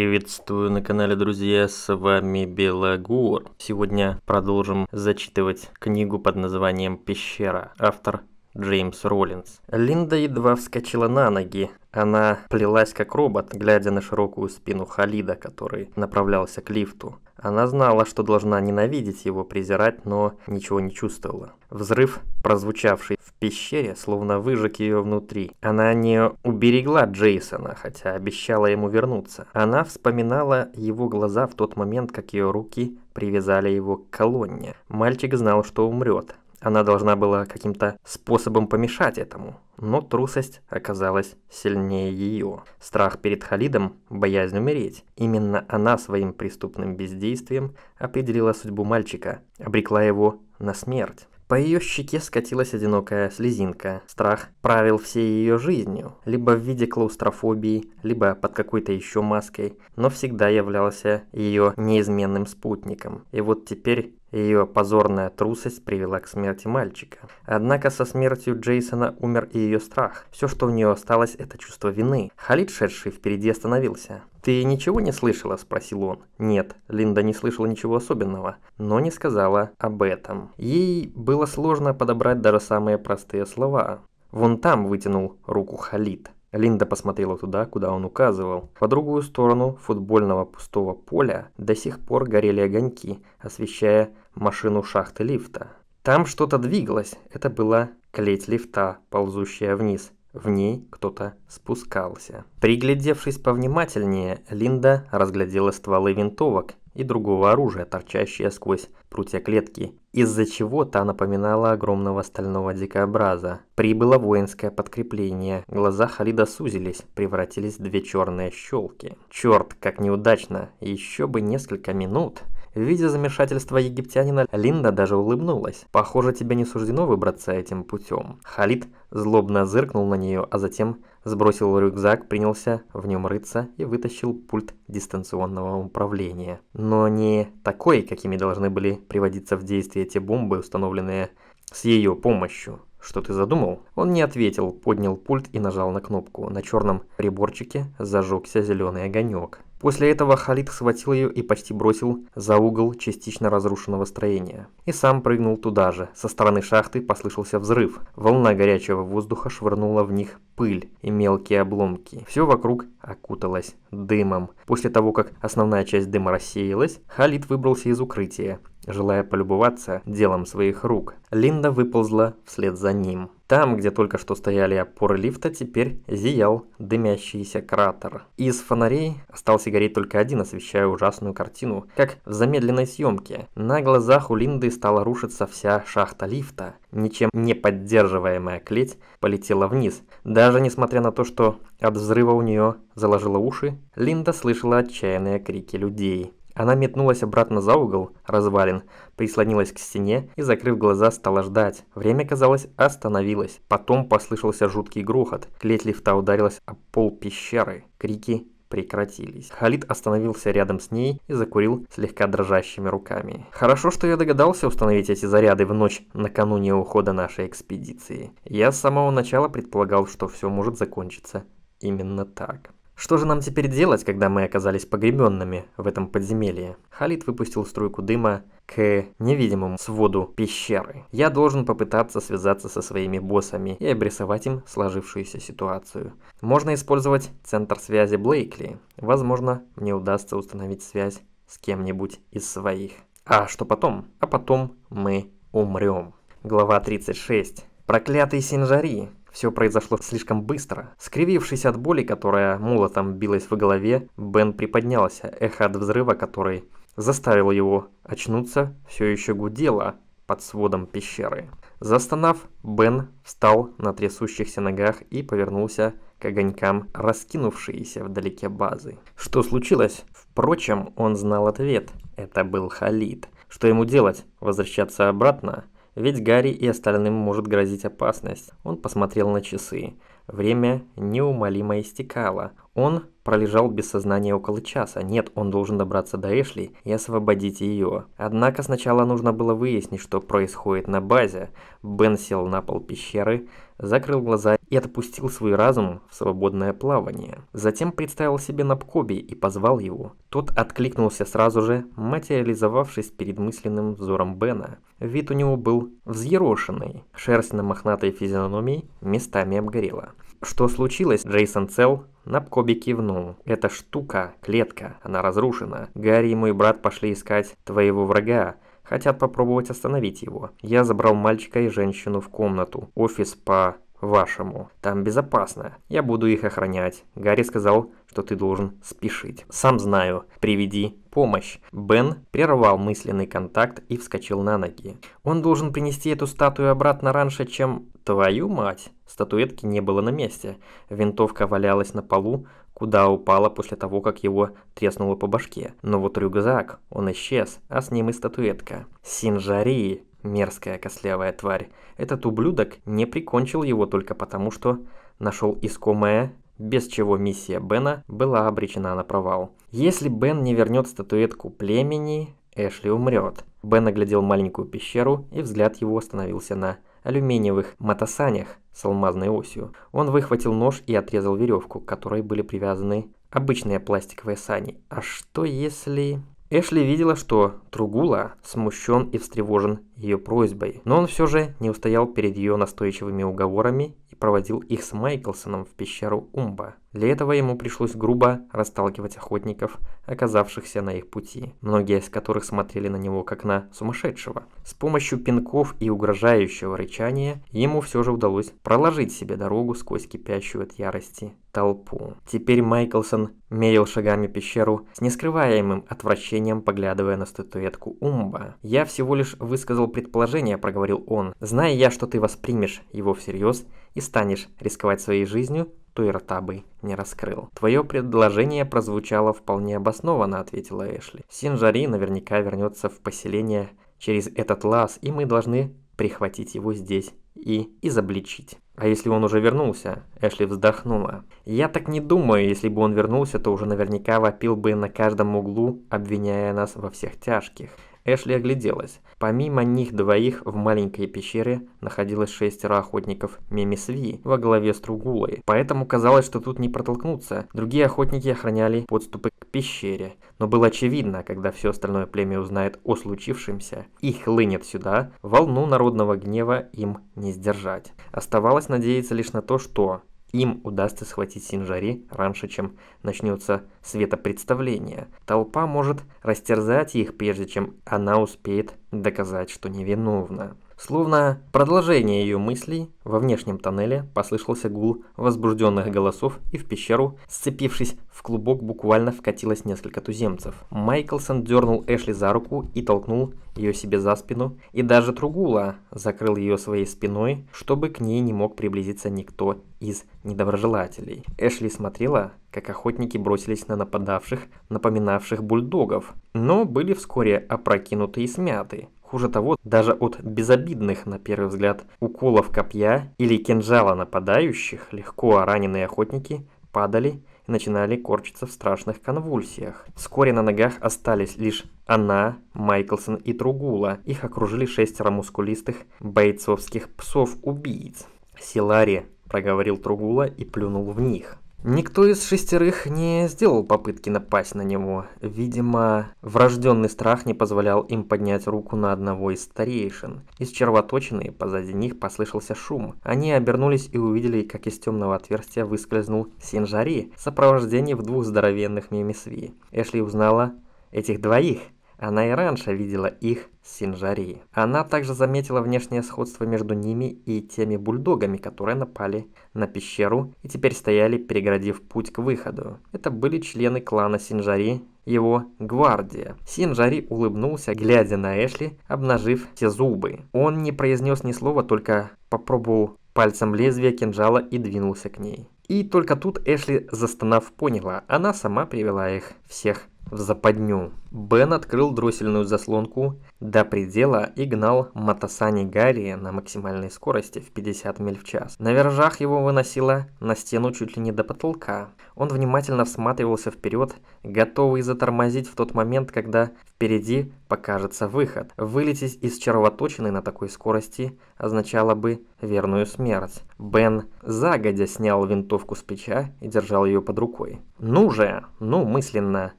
Приветствую на канале, друзья, с вами Белогор. Сегодня продолжим зачитывать книгу под названием «Пещера». Автор Джеймс Роллинс. Линда едва вскочила на ноги. Она плелась как робот, глядя на широкую спину Халида, который направлялся к лифту. Она знала, что должна ненавидеть его, презирать, но ничего не чувствовала. Взрыв, прозвучавший в пещере, словно выжег ее внутри. Она не уберегла Джейсона, хотя обещала ему вернуться. Она вспоминала его глаза в тот момент, как ее руки привязали его к колонне. Мальчик знал, что умрет. Она должна была каким-то способом помешать этому, но трусость оказалась сильнее ее. Страх перед Халидом, боязнь умереть. Именно она своим преступным бездействием определила судьбу мальчика, обрекла его на смерть. По ее щеке скатилась одинокая слезинка. Страх правил всей ее жизнью, либо в виде клаустрофобии, либо под какой-то еще маской, но всегда являлся ее неизменным спутником. И вот теперь ее позорная трусость привела к смерти мальчика. Однако со смертью Джейсона умер и ее страх. Все, что у нее осталось, это чувство вины. Халид, шедший впереди, остановился. «Ты ничего не слышала?» – спросил он. Нет, Линда не слышала ничего особенного, но не сказала об этом. Ей было сложно подобрать даже самые простые слова. «Вон там», – вытянул руку Халид. Линда посмотрела туда, куда он указывал. По другую сторону футбольного пустого поля до сих пор горели огоньки, освещая машину шахты лифта. Там что-то двигалось. Это была клеть лифта, ползущая вниз. В ней кто-то спускался. Приглядевшись повнимательнее, Линда разглядела стволы винтовок и другого оружия, торчащее сквозь прутья клетки, из-за чего та напоминала огромного стального дикобраза. Прибыло воинское подкрепление, глаза Халида сузились, превратились в две черные щелки. Черт, как неудачно, еще бы несколько минут. Видя замешательство египтянина, Линда даже улыбнулась. «Похоже, тебе не суждено выбраться этим путем». Халид злобно зыркнул на нее, а затем сбросил рюкзак, принялся в нем рыться и вытащил пульт дистанционного управления. Но не такой, какими должны были приводиться в действие те бомбы, установленные с ее помощью. «Что ты задумал?» Он не ответил, поднял пульт и нажал на кнопку. На черном приборчике зажегся зеленый огонек. После этого Халид схватил ее и почти бросил за угол частично разрушенного строения. И сам прыгнул туда же. Со стороны шахты послышался взрыв. Волна горячего воздуха швырнула в них пыль и мелкие обломки. Все вокруг окуталось дымом. После того, как основная часть дыма рассеялась, Халид выбрался из укрытия, желая полюбоваться делом своих рук. Линда выползла вслед за ним. Там, где только что стояли опоры лифта, теперь зиял дымящийся кратер. Из фонарей остался гореть только один, освещая ужасную картину, как в замедленной съемке. На глазах у Линды стала рушиться вся шахта лифта. Ничем не поддерживаемая клеть полетела вниз. Даже несмотря на то, что от взрыва у нее заложило уши, Линда слышала отчаянные крики людей. Она метнулась обратно за угол развалин, прислонилась к стене и, закрыв глаза, стала ждать. Время, казалось, остановилось. Потом послышался жуткий грохот. Клеть лифта ударилась о пол пещеры. Крики прекратились. Халид остановился рядом с ней и закурил слегка дрожащими руками. Хорошо, что я догадался установить эти заряды в ночь накануне ухода нашей экспедиции. Я с самого начала предполагал, что все может закончиться именно так. Что же нам теперь делать, когда мы оказались погребенными в этом подземелье? Халид выпустил струйку дыма к невидимому своду пещеры. Я должен попытаться связаться со своими боссами и обрисовать им сложившуюся ситуацию. Можно использовать центр связи Блейкли. Возможно, мне удастся установить связь с кем-нибудь из своих. А что потом? А потом мы умрем. Глава 36. Проклятый Синжари. Все произошло слишком быстро. Скривившись от боли, которая молотом билась в голове, Бен приподнялся. Эхо от взрыва, который заставил его очнуться, все еще гудело под сводом пещеры. Застонав, Бен встал на трясущихся ногах и повернулся к огонькам, раскинувшиеся вдалеке базы. Что случилось? Впрочем, он знал ответ. Это был Халид. Что ему делать? Возвращаться обратно? Ведь Гарри и остальным может грозить опасность. Он посмотрел на часы. Время неумолимо истекало. Он пролежал без сознания около часа. Нет, он должен добраться до Эшли и освободить ее. Однако сначала нужно было выяснить, что происходит на базе. Бен сел на пол пещеры, закрыл глаза и отпустил свой разум в свободное плавание. Затем представил себе Напкоби и позвал его. Тот откликнулся сразу же, материализовавшись перед мысленным взором Бена. Вид у него был взъерошенный, шерсть на мохнатой физиономии местами обгорела. Что случилось, Джейсон цел? Напкоби кивнул. Эта штука, клетка, она разрушена. Гарри и мой брат пошли искать твоего врага. Хотят попробовать остановить его. Я забрал мальчика и женщину в комнату. Офис по вашему. Там безопасно. Я буду их охранять. Гарри сказал, что ты должен спешить. Сам знаю. Приведи помощь. Бен прервал мысленный контакт и вскочил на ноги. Он должен принести эту статую обратно раньше, чем... Твою мать! Статуэтки не было на месте. Винтовка валялась на полу, куда упала после того, как его треснуло по башке. Но вот рюкзак, он исчез, а с ним и статуэтка. Синжари, мерзкая кослявая тварь. Этот ублюдок не прикончил его только потому, что нашел искомое, без чего миссия Бена была обречена на провал. Если Бен не вернет статуэтку племени, Эшли умрет. Бен оглядел маленькую пещеру, и взгляд его остановился на алюминиевых мотосанях с алмазной осью. Он выхватил нож и отрезал веревку, к которой были привязаны обычные пластиковые сани. А что если... Эшли видела, что Тругула смущен и встревожен ее просьбой, но он все же не устоял перед ее настойчивыми уговорами и проводил их с Майклсоном в пещеру Умба. Для этого ему пришлось грубо расталкивать охотников, оказавшихся на их пути, многие из которых смотрели на него как на сумасшедшего. С помощью пинков и угрожающего рычания ему все же удалось проложить себе дорогу сквозь кипящую от ярости толпу. Теперь Майклсон мерил шагами пещеру с нескрываемым отвращением, поглядывая на статуэтку Умба. «Я всего лишь высказал предположение», — проговорил он. «Зная я, что ты воспримешь его всерьез и станешь рисковать своей жизнью, то и рта бы не раскрыл. «Твое предложение прозвучало вполне обоснованно», — ответила Эшли. «Синжари наверняка вернется в поселение через этот лаз, и мы должны прихватить его здесь и изобличить». «А если он уже вернулся?» Эшли вздохнула. «Я так не думаю, если бы он вернулся, то уже наверняка вопил бы на каждом углу, обвиняя нас во всех тяжких. Эшли огляделась. Помимо них двоих в маленькой пещере находилось шестеро охотников Мемисви во главе с Тругулой, поэтому казалось, что тут не протолкнуться. Другие охотники охраняли подступы к пещере, но было очевидно, когда все остальное племя узнает о случившемся и хлынет сюда, волну народного гнева им не сдержать. Оставалось надеяться лишь на то, что им удастся схватить Синжари раньше, чем начнется светопредставление. Толпа может растерзать их, прежде чем она успеет доказать, что невиновна. Словно продолжение ее мыслей, во внешнем тоннеле послышался гул возбужденных голосов, и в пещеру, сцепившись в клубок, буквально вкатилось несколько туземцев. Майклсон дернул Эшли за руку и толкнул ее себе за спину, и даже Тругула закрыл ее своей спиной, чтобы к ней не мог приблизиться никто из недоброжелателей. Эшли смотрела, как охотники бросились на нападавших, напоминавших бульдогов, но были вскоре опрокинуты и смяты. Хуже того, даже от безобидных, на первый взгляд, уколов копья или кинжала нападающих, легко раненые охотники падали и начинали корчиться в страшных конвульсиях. Вскоре на ногах остались лишь она, Майклсон и Тругула. Их окружили шестеро мускулистых бойцовских псов-убийц. «Силари», — проговорил Тругула и плюнул в них. Никто из шестерых не сделал попытки напасть на него. Видимо, врожденный страх не позволял им поднять руку на одного из старейшин. Из червоточины позади них послышался шум. Они обернулись и увидели, как из темного отверстия выскользнул Синжари в сопровождении в двух здоровенных мимисви. Эшли узнала этих двоих. Она и раньше видела их Синжари. Она также заметила внешнее сходство между ними и теми бульдогами, которые напали на пещеру и теперь стояли, переградив путь к выходу. Это были члены клана Синжари, его гвардия. Синжари улыбнулся, глядя на Эшли, обнажив все зубы. Он не произнес ни слова, только попробовал пальцем лезвие кинжала и двинулся к ней. И только тут Эшли, застонав, поняла, она сама привела их всех в западню. Бен открыл дроссельную заслонку до предела и гнал Матасани Гарри на максимальной скорости в 50 миль в час. На вержах его выносило на стену чуть ли не до потолка. Он внимательно всматривался вперед, готовый затормозить в тот момент, когда впереди покажется выход. Вылететь из червоточины на такой скорости означало бы верную смерть. Бен загодя снял винтовку с плеча и держал ее под рукой. «Ну же!» Ну, мысленно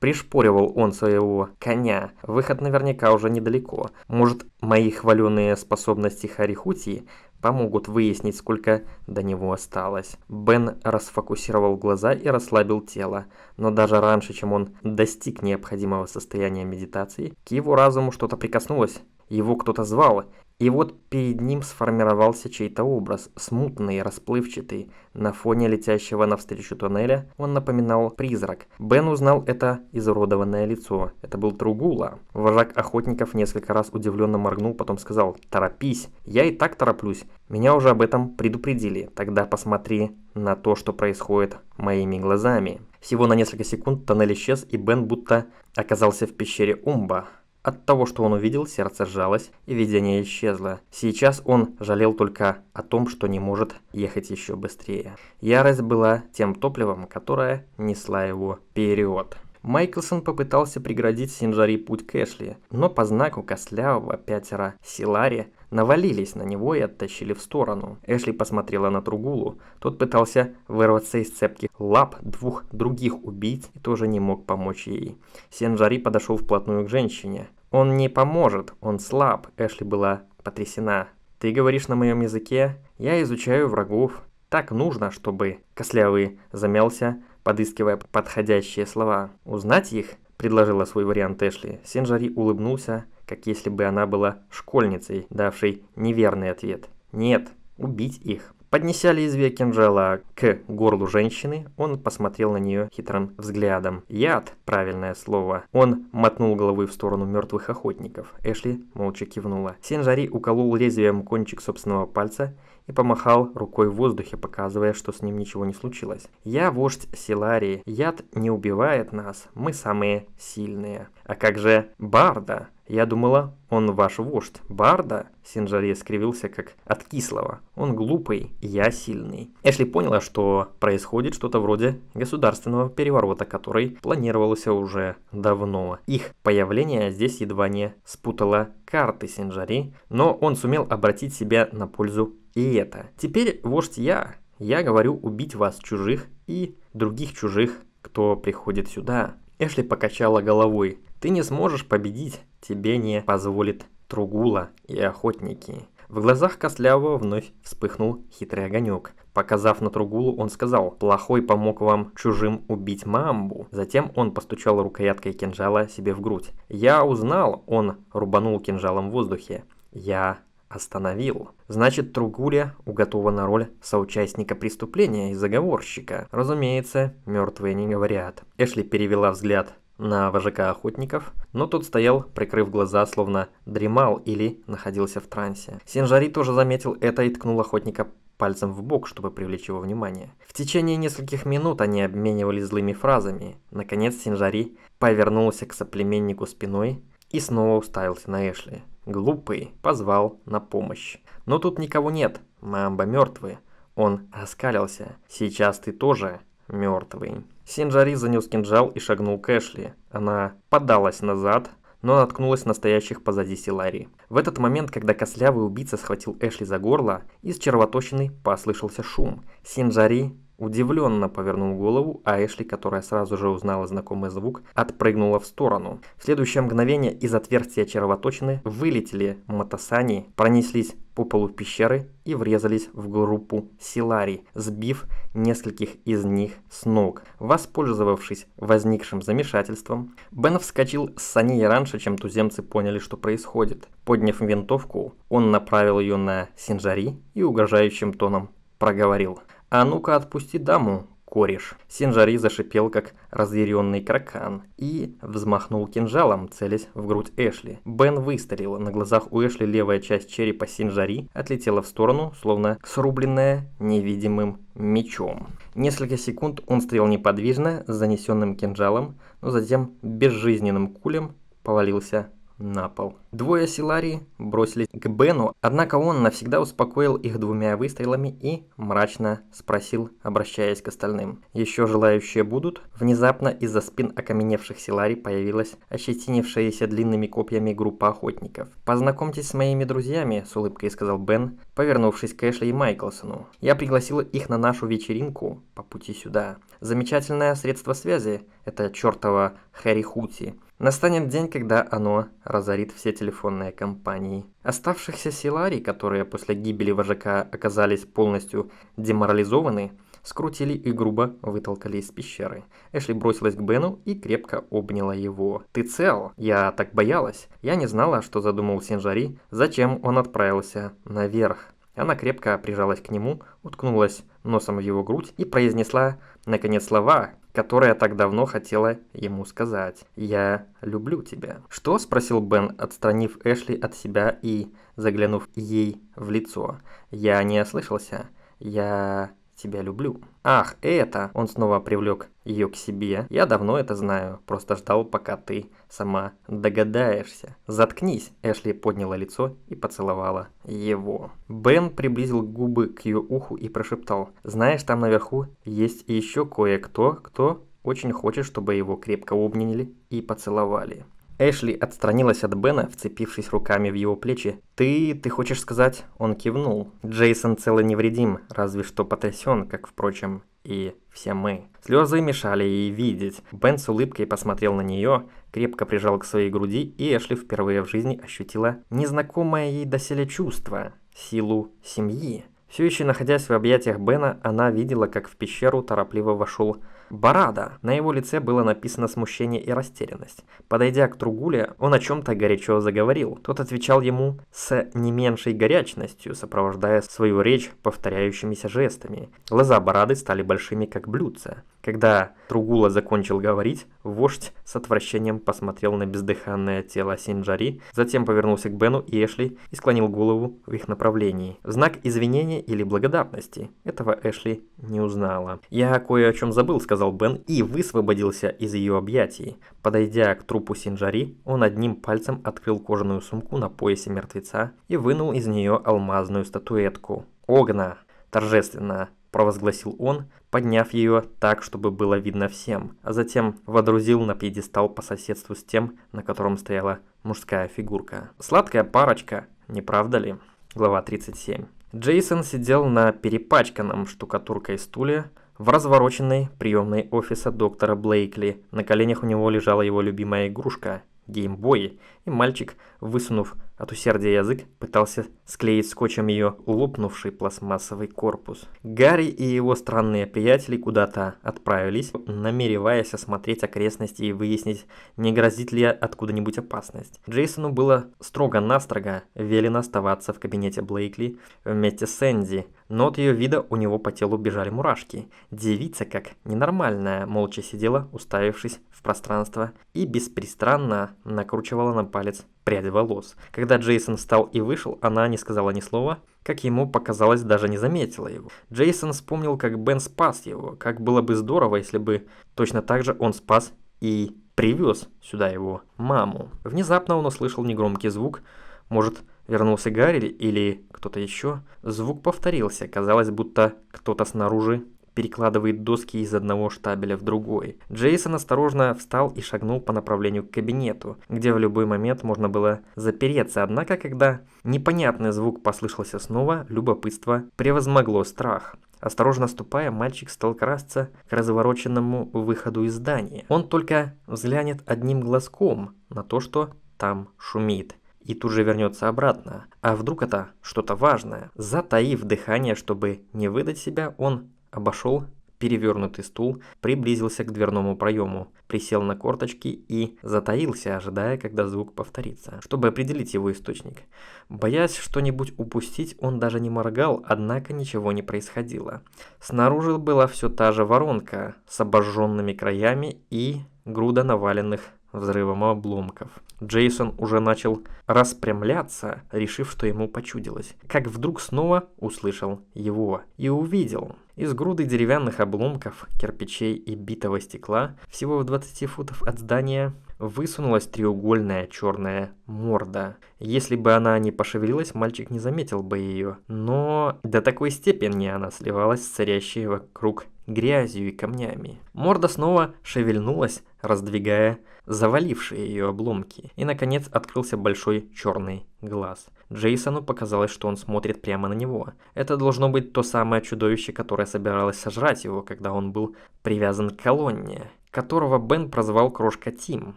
пришпоривал он своего коня. Выход наверняка уже недалеко. Может, мои хваленые способности Харихути помогут выяснить, сколько до него осталось. Бен расфокусировал глаза и расслабил тело, но даже раньше, чем он достиг необходимого состояния медитации, к его разуму что-то прикоснулось. Его кто-то звал, и вот перед ним сформировался чей-то образ, смутный, расплывчатый. На фоне летящего навстречу туннеля он напоминал призрак. Бен узнал это изуродованное лицо. Это был Тругула. Вожак охотников несколько раз удивленно моргнул, потом сказал «Торопись! Я и так тороплюсь. Меня уже об этом предупредили. Тогда посмотри на то, что происходит моими глазами». Всего на несколько секунд тоннель исчез, и Бен будто оказался в пещере Умба. От того, что он увидел, сердце сжалось, и видение исчезло. Сейчас он жалел только о том, что не может ехать еще быстрее. Ярость была тем топливом, которое несла его вперед. Майклсон попытался преградить Синджари путь к Эшли, но по знаку костлявого пятера Силари навалились на него и оттащили в сторону. Эшли посмотрела на Тругулу. Тот пытался вырваться из цепки лап двух других убийц и тоже не мог помочь ей. Синджари подошел вплотную к женщине. «Он не поможет, он слаб», Эшли была потрясена. «Ты говоришь на моем языке? Я изучаю врагов. Так нужно, чтобы...» Кослявый замялся, подыскивая подходящие слова. «Узнать их?» – предложила свой вариант Эшли. Сенжари улыбнулся, как если бы она была школьницей, давшей неверный ответ. «Нет, убить их». Поднеся лезвие кинжала к горлу женщины, он посмотрел на нее хитрым взглядом. «Яд» – правильное слово. Он мотнул головой в сторону мертвых охотников. Эшли молча кивнула. Сенжари уколол лезвием кончик собственного пальца и помахал рукой в воздухе, показывая, что с ним ничего не случилось. «Я вождь Силарии. Яд не убивает нас. Мы самые сильные». «А как же Барда?» «Я думала, он ваш вождь. Барда?» Синджари скривился как от кислого. «Он глупый, я сильный». Эшли поняла, что происходит что-то вроде государственного переворота, который планировался уже давно. Их появление здесь едва не спутало карты Синджари, но он сумел обратить себя на пользу и это. Теперь вождь я. Я говорю убить вас чужих и других чужих, кто приходит сюда. Эшли покачала головой. Ты не сможешь победить, тебе не позволит Тругула и охотники. В глазах Костлявого вновь вспыхнул хитрый огонек. Показав на Тругулу, он сказал, «Плохой помог вам чужим убить мамбу». Затем он постучал рукояткой кинжала себе в грудь. «Я узнал», он рубанул кинжалом в воздухе. «Я остановил. Значит, Тругуля уготована роль соучастника преступления и заговорщика. Разумеется, мертвые не говорят. Эшли перевела взгляд на вожака охотников, но тот стоял, прикрыв глаза, словно дремал или находился в трансе. Синжари тоже заметил это и ткнул охотника пальцем в бок, чтобы привлечь его внимание. В течение нескольких минут они обменивались злыми фразами. Наконец Синжари повернулся к соплеменнику спиной и снова уставился на Эшли. Глупый позвал на помощь. Но тут никого нет, мамба мертвый. Он оскалился. Сейчас ты тоже мертвый. Синджари занес кинжал и шагнул к Эшли. Она подалась назад, но наткнулась на стоящих позади Силари. В этот момент, когда кослявый убийца схватил Эшли за горло, из червоточины послышался шум. Синджари Удивленно повернул голову, а Эшли, которая сразу же узнала знакомый звук, отпрыгнула в сторону. В следующее мгновение из отверстия червоточины вылетели мотосани, пронеслись по полу пещеры и врезались в группу Силари, сбив нескольких из них с ног. Воспользовавшись возникшим замешательством, Бен вскочил с саней раньше, чем туземцы поняли, что происходит. Подняв винтовку, он направил ее на Синжари и угрожающим тоном проговорил – «А ну-ка отпусти даму, кореш. Синжари зашипел, как разъяренный кракан, и взмахнул кинжалом, целясь в грудь Эшли. Бен выстрелил. На глазах у Эшли левая часть черепа Синжари отлетела в сторону, словно срубленная невидимым мечом. Несколько секунд он стоял неподвижно с занесенным кинжалом, но затем безжизненным кулем повалился на пол. Двое Силари бросились к Бену, однако он навсегда успокоил их двумя выстрелами и мрачно спросил, обращаясь к остальным. «Еще желающие будут?» Внезапно из-за спин окаменевших Силари появилась ощетинившаяся длинными копьями группа охотников. «Познакомьтесь с моими друзьями», – с улыбкой сказал Бен, повернувшись к Эшли и Майклсону. «Я пригласил их на нашу вечеринку по пути сюда. Замечательное средство связи – это чертова Хэри Хути. Настанет день, когда оно разорит все телефонные компании. Оставшихся силарий, которые после гибели вожака оказались полностью деморализованы, скрутили и грубо вытолкали из пещеры. Эшли бросилась к Бену и крепко обняла его. «Ты цел? Я так боялась. Я не знала, что задумал Синжари, зачем он отправился наверх». Она крепко прижалась к нему, уткнулась носом в его грудь и произнесла, наконец, слова, которые так давно хотела ему сказать. «Я люблю тебя». «Что?» – спросил Бен, отстранив Эшли от себя и заглянув ей в лицо. «Я не ослышался. Я тебя люблю». «Ах, это!» Он снова привлек ее к себе. «Я давно это знаю, просто ждал, пока ты сама догадаешься». «Заткнись!» Эшли подняла лицо и поцеловала его. Бен приблизил губы к ее уху и прошептал. «Знаешь, там наверху есть еще кое-кто, кто очень хочет, чтобы его крепко обняли и поцеловали». Эшли отстранилась от Бена, вцепившись руками в его плечи. «Ты... ты хочешь сказать?» Он кивнул. Джейсон цел и невредим, разве что потрясен, как, впрочем, и все мы. Слезы мешали ей видеть. Бен с улыбкой посмотрел на нее, крепко прижал к своей груди, и Эшли впервые в жизни ощутила незнакомое ей доселе чувство – силу семьи. Все еще находясь в объятиях Бена, она видела, как в пещеру торопливо вошел Барада. На его лице было написано смущение и растерянность. Подойдя к Тругуле, он о чем-то горячо заговорил. Тот отвечал ему с не меньшей горячностью, сопровождая свою речь повторяющимися жестами. Глаза Барады стали большими, как блюдца. Когда Тругула закончил говорить, вождь с отвращением посмотрел на бездыханное тело Синджари, затем повернулся к Бену и Эшли и склонил голову в их направлении. знак извинения или благодарности. Этого Эшли не узнала. «Я кое о чем забыл», — сказал Бен и высвободился из ее объятий. Подойдя к трупу Синджари, он одним пальцем открыл кожаную сумку на поясе мертвеца и вынул из нее алмазную статуэтку. «Огна!» торжественно провозгласил он, подняв ее так, чтобы было видно всем, а затем водрузил на пьедестал по соседству с тем, на котором стояла мужская фигурка. Сладкая парочка, не правда ли? Глава 37. Джейсон сидел на перепачканном штукатуркой стуле в развороченной приемной офиса доктора Блейкли. На коленях у него лежала его любимая игрушка – геймбой, и мальчик, высунув от усердия язык пытался склеить скотчем ее лопнувший пластмассовый корпус. Гарри и его странные приятели куда-то отправились, намереваясь осмотреть окрестности и выяснить, не грозит ли откуда-нибудь опасность. Джейсону было строго-настрого велено оставаться в кабинете Блейкли вместе с Энди, но от ее вида у него по телу бежали мурашки. Девица, как ненормальная, молча сидела, уставившись пространство, и беспристранно накручивала на палец прядь волос. Когда Джейсон встал и вышел, она не сказала ни слова, как ему показалось, даже не заметила его. Джейсон вспомнил, как Бен спас его, как было бы здорово, если бы точно так же он спас и привез сюда его маму. Внезапно он услышал негромкий звук, может, вернулся Гарри или кто-то еще. Звук повторился, казалось, будто кто-то снаружи перекладывает доски из одного штабеля в другой. Джейсон осторожно встал и шагнул по направлению к кабинету, где в любой момент можно было запереться, однако когда непонятный звук послышался снова, любопытство превозмогло страх. Осторожно ступая, мальчик стал красться к развороченному выходу из здания. Он только взглянет одним глазком на то, что там шумит и тут же вернется обратно. А вдруг это что-то важное? Затаив дыхание, чтобы не выдать себя, он обошел перевернутый стул, приблизился к дверному проему, присел на корточки и затаился, ожидая, когда звук повторится, чтобы определить его источник. Боясь что-нибудь упустить, он даже не моргал, однако ничего не происходило. Снаружи была все та же воронка с обожженными краями и груда наваленных взрывом обломков. Джейсон уже начал распрямляться, решив, что ему почудилось, как вдруг снова услышал его и увидел. Из груды деревянных обломков, кирпичей и битого стекла, всего в 20 футов от здания, высунулась треугольная черная морда. Если бы она не пошевелилась, мальчик не заметил бы ее. Но до такой степени она сливалась с царящей вокруг грязью и камнями. Морда снова шевельнулась, раздвигая завалившие ее обломки. И, наконец, открылся большой черный глаз. Джейсону показалось, что он смотрит прямо на него. Это должно быть то самое чудовище, которое собиралось сожрать его, когда он был привязан к колонне которого Бен прозвал Крошка Тим.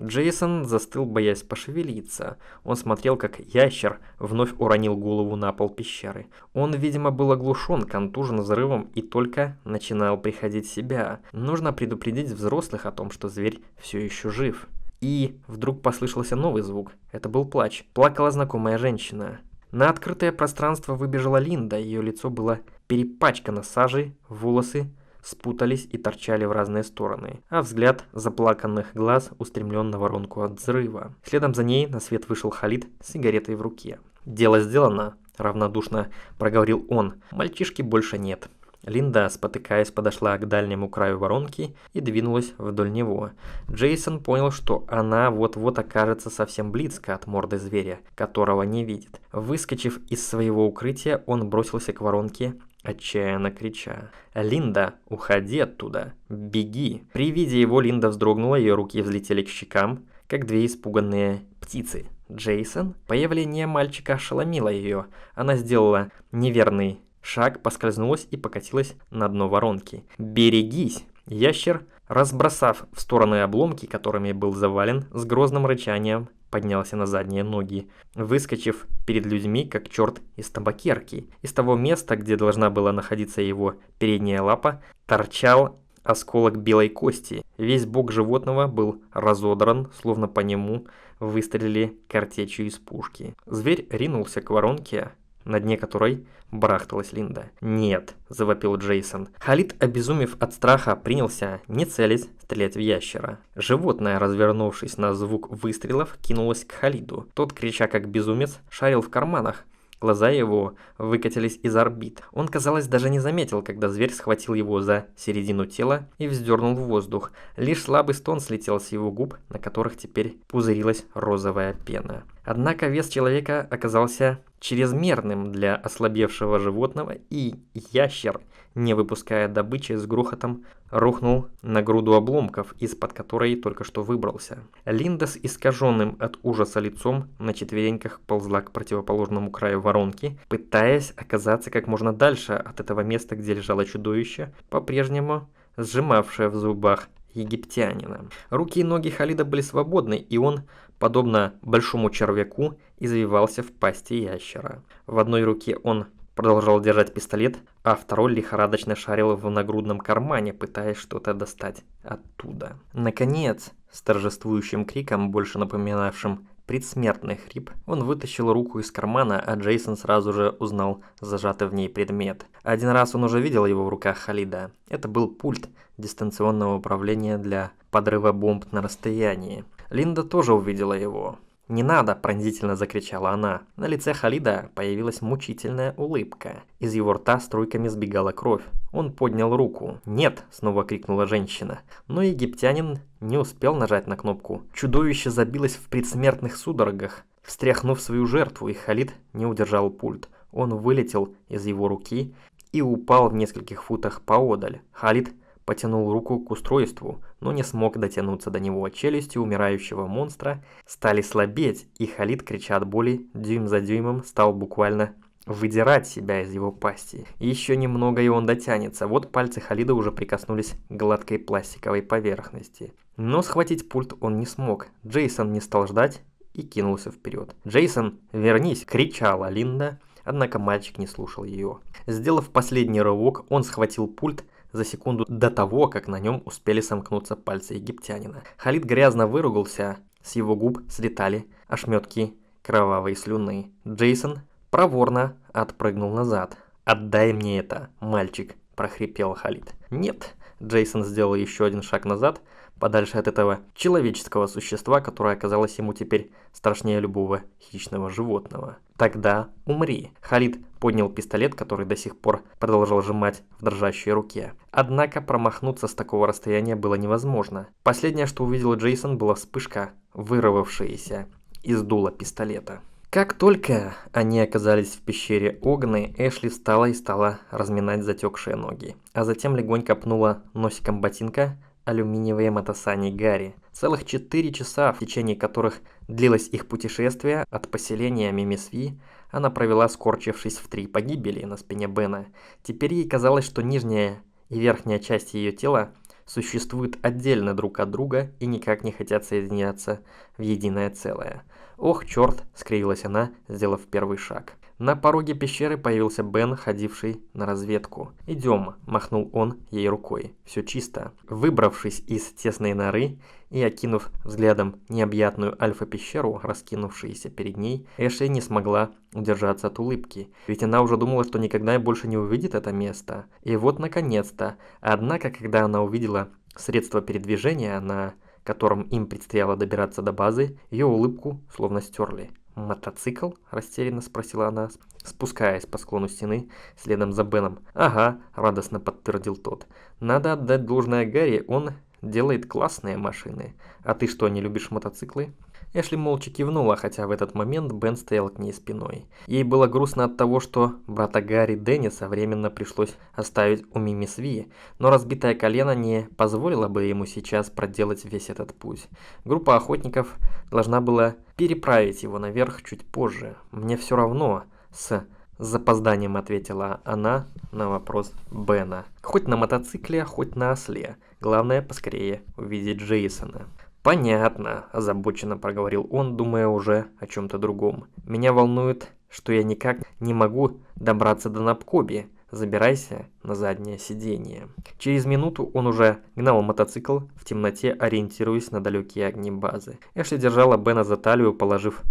Джейсон застыл, боясь пошевелиться. Он смотрел, как ящер вновь уронил голову на пол пещеры. Он, видимо, был оглушен, контужен взрывом и только начинал приходить в себя. Нужно предупредить взрослых о том, что зверь все еще жив. И вдруг послышался новый звук. Это был плач. Плакала знакомая женщина. На открытое пространство выбежала Линда, ее лицо было перепачкано сажей, волосы спутались и торчали в разные стороны, а взгляд заплаканных глаз устремлен на воронку от взрыва. Следом за ней на свет вышел Халид с сигаретой в руке. «Дело сделано», – равнодушно проговорил он. «Мальчишки больше нет». Линда, спотыкаясь, подошла к дальнему краю воронки и двинулась вдоль него. Джейсон понял, что она вот-вот окажется совсем близко от морды зверя, которого не видит. Выскочив из своего укрытия, он бросился к воронке отчаянно крича. «Линда, уходи оттуда! Беги!» При виде его Линда вздрогнула, ее руки взлетели к щекам, как две испуганные птицы. Джейсон? Появление мальчика ошеломило ее. Она сделала неверный шаг, поскользнулась и покатилась на дно воронки. «Берегись!» Ящер, разбросав в стороны обломки, которыми был завален, с грозным рычанием поднялся на задние ноги, выскочив перед людьми, как черт из табакерки. Из того места, где должна была находиться его передняя лапа, торчал осколок белой кости. Весь бок животного был разодран, словно по нему выстрелили картечью из пушки. Зверь ринулся к воронке, на дне которой барахталась Линда. «Нет!» – завопил Джейсон. Халид, обезумев от страха, принялся, не целясь, стрелять в ящера. Животное, развернувшись на звук выстрелов, кинулось к Халиду. Тот, крича как безумец, шарил в карманах, Глаза его выкатились из орбит. Он, казалось, даже не заметил, когда зверь схватил его за середину тела и вздернул в воздух. Лишь слабый стон слетел с его губ, на которых теперь пузырилась розовая пена. Однако вес человека оказался чрезмерным для ослабевшего животного, и ящер, не выпуская добычи, с грохотом рухнул на груду обломков, из-под которой только что выбрался. Линда с искаженным от ужаса лицом на четвереньках ползла к противоположному краю воронки, пытаясь оказаться как можно дальше от этого места, где лежало чудовище, по-прежнему сжимавшее в зубах египтянина. Руки и ноги Халида были свободны, и он, подобно большому червяку, извивался в пасти ящера. В одной руке он продолжал держать пистолет, а второй лихорадочно шарил в нагрудном кармане, пытаясь что-то достать оттуда. Наконец, с торжествующим криком, больше напоминавшим предсмертный хрип, он вытащил руку из кармана, а Джейсон сразу же узнал зажатый в ней предмет. Один раз он уже видел его в руках Халида. Это был пульт дистанционного управления для подрыва бомб на расстоянии. Линда тоже увидела его. «Не надо!» – пронзительно закричала она. На лице Халида появилась мучительная улыбка. Из его рта струйками сбегала кровь. Он поднял руку. «Нет!» – снова крикнула женщина. Но египтянин не успел нажать на кнопку. Чудовище забилось в предсмертных судорогах, встряхнув свою жертву, и Халид не удержал пульт. Он вылетел из его руки и упал в нескольких футах поодаль. Халид потянул руку к устройству, но не смог дотянуться до него. Челюсти умирающего монстра стали слабеть, и Халид, крича от боли, дюйм за дюймом стал буквально выдирать себя из его пасти. Еще немного и он дотянется. Вот пальцы Халида уже прикоснулись к гладкой пластиковой поверхности. Но схватить пульт он не смог. Джейсон не стал ждать и кинулся вперед. «Джейсон, вернись!» – кричала Линда, однако мальчик не слушал ее. Сделав последний рывок, он схватил пульт, за секунду до того, как на нем успели сомкнуться пальцы египтянина. Халид грязно выругался, с его губ слетали ошметки кровавой слюны. Джейсон проворно отпрыгнул назад. «Отдай мне это, мальчик!» – прохрипел Халид. «Нет!» – Джейсон сделал еще один шаг назад, подальше от этого человеческого существа, которое оказалось ему теперь страшнее любого хищного животного. «Тогда умри!» Халид поднял пистолет, который до сих пор продолжал сжимать в дрожащей руке. Однако промахнуться с такого расстояния было невозможно. Последнее, что увидел Джейсон, была вспышка, вырвавшаяся из дула пистолета. Как только они оказались в пещере Огны, Эшли встала и стала разминать затекшие ноги, а затем легонько пнула носиком ботинка алюминиевые мотосани Гарри. Целых четыре часа, в течение которых длилось их путешествие от поселения Мимисви, она провела, скорчившись в три погибели на спине Бена. Теперь ей казалось, что нижняя и верхняя части ее тела существуют отдельно друг от друга и никак не хотят соединяться в единое целое. «Ох, черт!» – скривилась она, сделав первый шаг. На пороге пещеры появился Бен, ходивший на разведку. «Идем», – махнул он ей рукой. «Все чисто». Выбравшись из тесной норы и окинув взглядом необъятную альфа-пещеру, раскинувшуюся перед ней, Эшли не смогла удержаться от улыбки. Ведь она уже думала, что никогда больше не увидит это место. И вот, наконец-то. Однако, когда она увидела средство передвижения, на котором им предстояло добираться до базы, ее улыбку словно стерли. «Мотоцикл?» – растерянно спросила она, спускаясь по склону стены следом за Беном. «Ага», – радостно подтвердил тот. «Надо отдать должное Гарри, он делает классные машины. А ты что, не любишь мотоциклы?» Эшли молча кивнула, хотя в этот момент Бен стоял к ней спиной. Ей было грустно от того, что брата Гарри Денниса временно пришлось оставить у Мими Сви, но разбитое колено не позволило бы ему сейчас проделать весь этот путь. Группа охотников должна была переправить его наверх чуть позже. «Мне все равно», с запозданием ответила она на вопрос Бена. Хоть на мотоцикле, хоть на осле. Главное поскорее увидеть Джейсона. «Понятно», – озабоченно проговорил он, думая уже о чем-то другом. «Меня волнует, что я никак не могу добраться до Напкоби. Забирайся на заднее сиденье». Через минуту он уже гнал мотоцикл в темноте, ориентируясь на далекие огни базы. Эшли держала Бена за талию, положив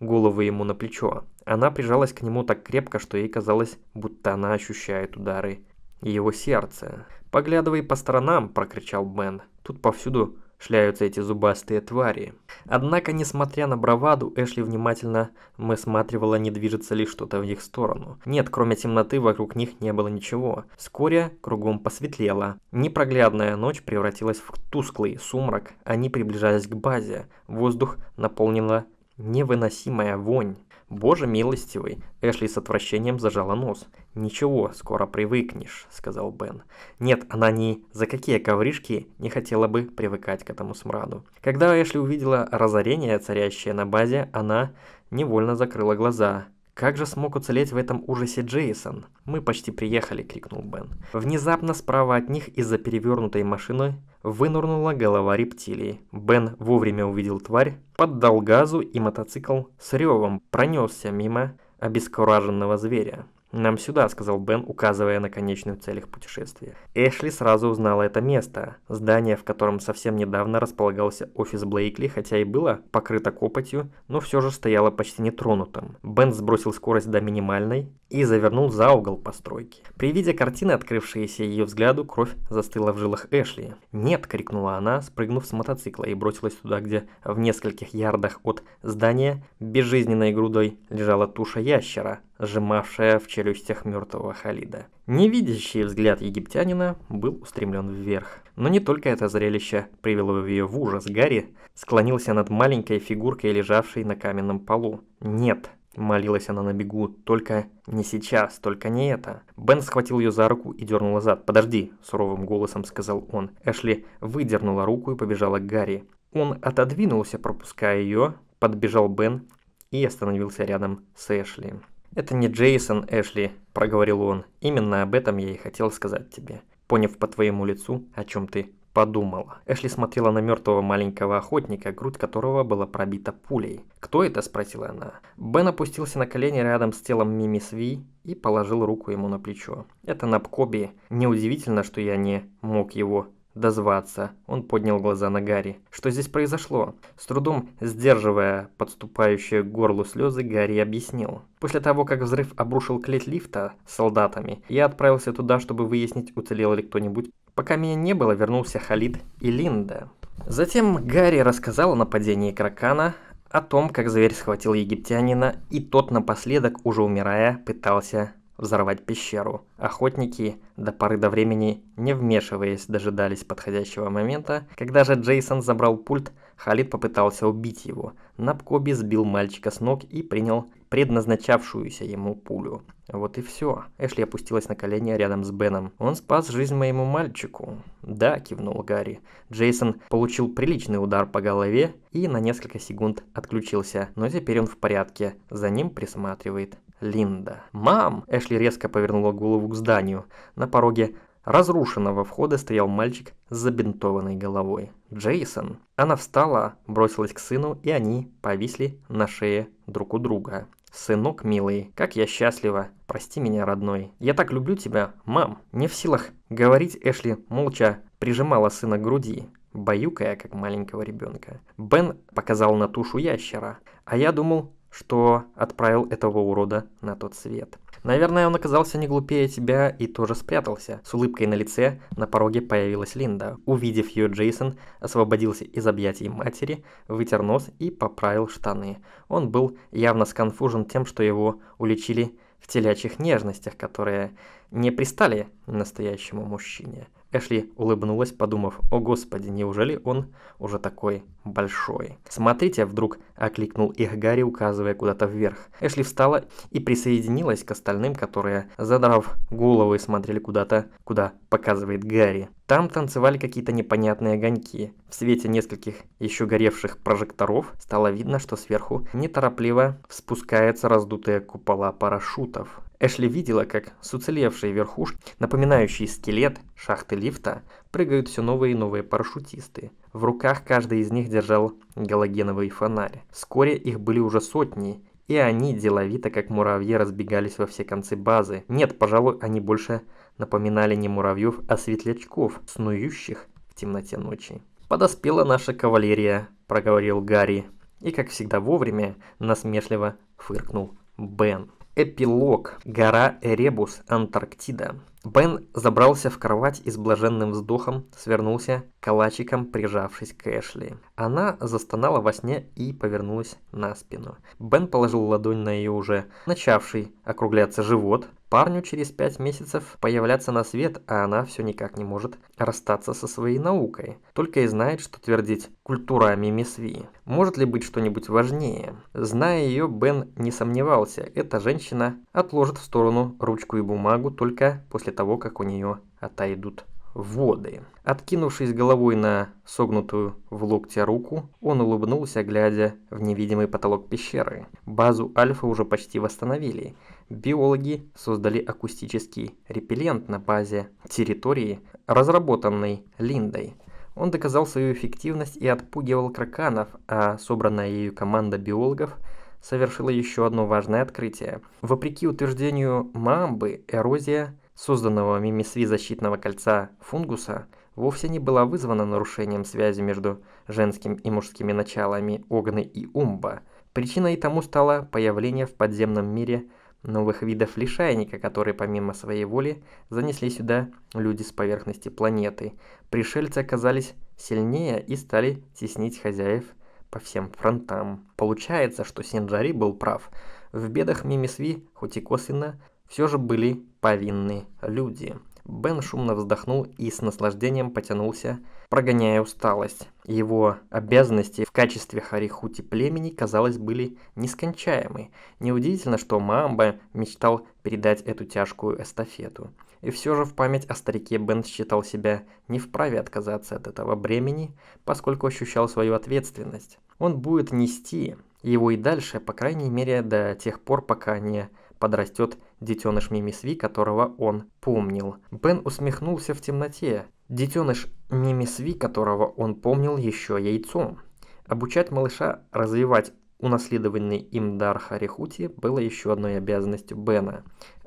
голову ему на плечо. Она прижалась к нему так крепко, что ей казалось, будто она ощущает удары его сердца. «Поглядывай по сторонам!» – прокричал Бен. «Тут повсюду шляются эти зубастые твари. Однако, несмотря на браваду, Эшли внимательно высматривала, не движется ли что-то в их сторону. Нет, кроме темноты, вокруг них не было ничего. Вскоре кругом посветлело. Непроглядная ночь превратилась в тусклый сумрак. Они приближались к базе. Воздух наполнила невыносимая вонь. «Боже милостивый!» Эшли с отвращением зажала нос. «Ничего, скоро привыкнешь», — сказал Бен. Нет, она ни за какие ковришки не хотела бы привыкать к этому смраду. Когда Эшли увидела разорение, царящее на базе, она невольно закрыла глаза. «Как же смог уцелеть в этом ужасе Джейсон?» «Мы почти приехали», — крикнул Бен. Внезапно справа от них из-за перевернутой машины вынурнула голова рептилии. Бен вовремя увидел тварь, поддал газу, и мотоцикл с ревом пронесся мимо обескураженного зверя. «Нам сюда», — сказал Бен, указывая на конечную цель их путешествия. Эшли сразу узнала это место. Здание, в котором совсем недавно располагался офис Блейкли, хотя и было покрыто копотью, но все же стояло почти нетронутым. Бен сбросил скорость до минимальной и завернул за угол постройки. При виде картины, открывшейся ее взгляду, кровь застыла в жилах Эшли. «Нет!» — крикнула она, спрыгнув с мотоцикла и бросилась туда, где в нескольких ярдах от здания безжизненной грудой лежала туша ящера, сжимавшая в челюстях мертвого Халида. Невидящий взгляд египтянина был устремлен вверх. Но не только это зрелище привело ее в ужас. Гарри склонился над маленькой фигуркой, лежавшей на каменном полу. «Нет!» – молилась она на бегу. «Только не сейчас, только не это!» Бен схватил ее за руку и дернул назад. «Подожди!» – суровым голосом сказал он. Эшли выдернула руку и побежала к Гарри. Он отодвинулся, пропуская ее, подбежал Бен и остановился рядом с Эшли. «Это не Джейсон, Эшли», – проговорил он. «Именно об этом я и хотел сказать тебе, поняв по твоему лицу, о чем ты подумала. Эшли смотрела на мертвого маленького охотника, грудь которого была пробита пулей. «Кто это?» – спросила она. Бен опустился на колени рядом с телом Мими Сви и положил руку ему на плечо. «Это Напкоби. Неудивительно, что я не мог его дозваться. Он поднял глаза на Гарри. Что здесь произошло? С трудом сдерживая подступающие к горлу слезы, Гарри объяснил. После того, как взрыв обрушил клеть лифта с солдатами, я отправился туда, чтобы выяснить, уцелел ли кто-нибудь. Пока меня не было, вернулся Халид и Линда. Затем Гарри рассказал о нападении Кракана, о том, как зверь схватил египтянина, и тот напоследок, уже умирая, пытался взорвать пещеру. Охотники до поры до времени, не вмешиваясь, дожидались подходящего момента. Когда же Джейсон забрал пульт, Халид попытался убить его. Напкоби сбил мальчика с ног и принял предназначавшуюся ему пулю. Вот и все. Эшли опустилась на колени рядом с Беном. Он спас жизнь моему мальчику. Да, кивнул Гарри. Джейсон получил приличный удар по голове и на несколько секунд отключился. Но теперь он в порядке. За ним присматривает Линда. «Мам!» Эшли резко повернула голову к зданию. На пороге разрушенного входа стоял мальчик с забинтованной головой. Джейсон. Она встала, бросилась к сыну, и они повисли на шее друг у друга. «Сынок милый, как я счастлива! Прости меня, родной. Я так люблю тебя, мам!» Не в силах говорить, Эшли молча прижимала сына к груди, баюкая, как маленького ребенка. Бен показал на тушу ящера, а я думал, что отправил этого урода на тот свет. Наверное, он оказался не глупее тебя и тоже спрятался. С улыбкой на лице на пороге появилась Линда. Увидев ее, Джейсон освободился из объятий матери, вытер нос и поправил штаны. Он был явно сконфужен тем, что его уличили в телячьих нежностях, которые не пристали настоящему мужчине. Эшли улыбнулась, подумав, о господи, неужели он уже такой большой? Смотрите, вдруг окликнул их Гарри, указывая куда-то вверх. Эшли встала и присоединилась к остальным, которые, задрав головы, смотрели куда-то, куда показывает Гарри. Там танцевали какие-то непонятные огоньки. В свете нескольких еще горевших прожекторов стало видно, что сверху неторопливо спускаются раздутые купола парашютов. Эшли видела, как с уцелевшей верхушки, напоминающей скелет шахты лифта, прыгают все новые и новые парашютисты. В руках каждый из них держал галогеновый фонарь. Вскоре их были уже сотни, и они деловито, как муравьи, разбегались во все концы базы. Нет, пожалуй, они больше напоминали не муравьев, а светлячков, снующих в темноте ночи. «Подоспела наша кавалерия», – проговорил Гарри. И, как всегда вовремя, насмешливо фыркнул Бен. Эпилог. Гора Эребус, Антарктида. Бен забрался в кровать и с блаженным вздохом свернулся калачиком, прижавшись к Эшли. Она застонала во сне и повернулась на спину. Бен положил ладонь на ее уже начавший округляться живот. Парню через пять месяцев появляться на свет, а она все никак не может расстаться со своей наукой. Только и знает, что твердить «культура мимисви». Может ли быть что-нибудь важнее? Зная ее, Бен не сомневался, эта женщина отложит в сторону ручку и бумагу только после того, как у нее отойдут воды. Откинувшись головой на согнутую в локте руку, он улыбнулся, глядя в невидимый потолок пещеры. Базу Альфа уже почти восстановили. Биологи создали акустический репеллент на базе территории, разработанной Линдой. Он доказал свою эффективность и отпугивал краканов, а собранная ею команда биологов совершила еще одно важное открытие. Вопреки утверждению Мамбы, эрозия – созданного мимисви защитного кольца фунгуса вовсе не была вызвана нарушением связи между женским и мужскими началами Огны и Умба. Причиной тому стало появление в подземном мире новых видов лишайника, которые помимо своей воли занесли сюда люди с поверхности планеты. Пришельцы оказались сильнее и стали теснить хозяев по всем фронтам. Получается, что Синджари был прав. В бедах Мимисви, хоть и косвенно, все же были повинны люди. Бен шумно вздохнул и с наслаждением потянулся, прогоняя усталость. Его обязанности в качестве Харихути племени, казалось, были нескончаемы. Неудивительно, что Мамба мечтал передать эту тяжкую эстафету. И все же в память о старике Бен считал себя не вправе отказаться от этого бремени, поскольку ощущал свою ответственность. Он будет нести его и дальше, по крайней мере, до тех пор, пока не подрастет детеныш Мимисви, которого он помнил. Бен усмехнулся в темноте. Детеныш Мимисви, которого он помнил еще яйцом. Обучать малыша развивать унаследованный им дар Харихути было еще одной обязанностью Бена.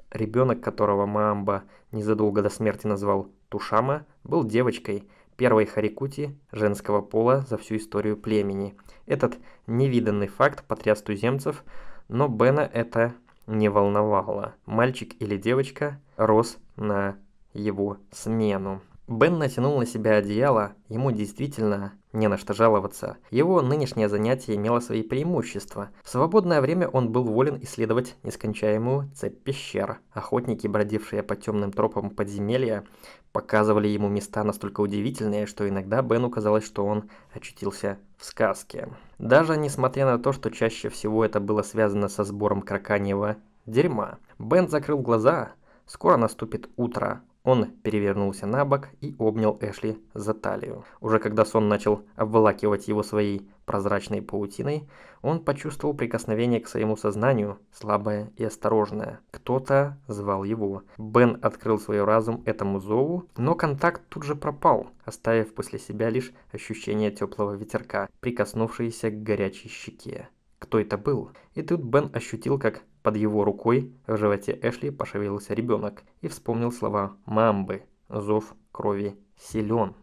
Ребенок, которого Маамба незадолго до смерти назвал Тушама, был девочкой, первой Харикути женского пола за всю историю племени. Этот невиданный факт потряс туземцев, но Бена это не волновало. Мальчик или девочка рос на его смену. Бен натянул на себя одеяло, ему действительно не на что жаловаться. Его нынешнее занятие имело свои преимущества. В свободное время он был волен исследовать нескончаемую цепь пещер. Охотники, бродившие по темным тропам подземелья, показывали ему места настолько удивительные, что иногда Бену казалось, что он очутился в сказке. Даже несмотря на то, что чаще всего это было связано со сбором краканьего дерьма. Бен закрыл глаза. Скоро наступит утро. Он перевернулся на бок и обнял Эшли за талию. Уже когда сон начал обволакивать его своей прозрачной паутиной, он почувствовал прикосновение к своему сознанию, слабое и осторожное. Кто-то звал его. Бен открыл свой разум этому зову, но контакт тут же пропал, оставив после себя лишь ощущение теплого ветерка, прикоснувшееся к горячей щеке. Кто это был? И тут Бен ощутил, как под его рукой в животе Эшли пошевелился ребенок и вспомнил слова «мамбы». Зов крови силен.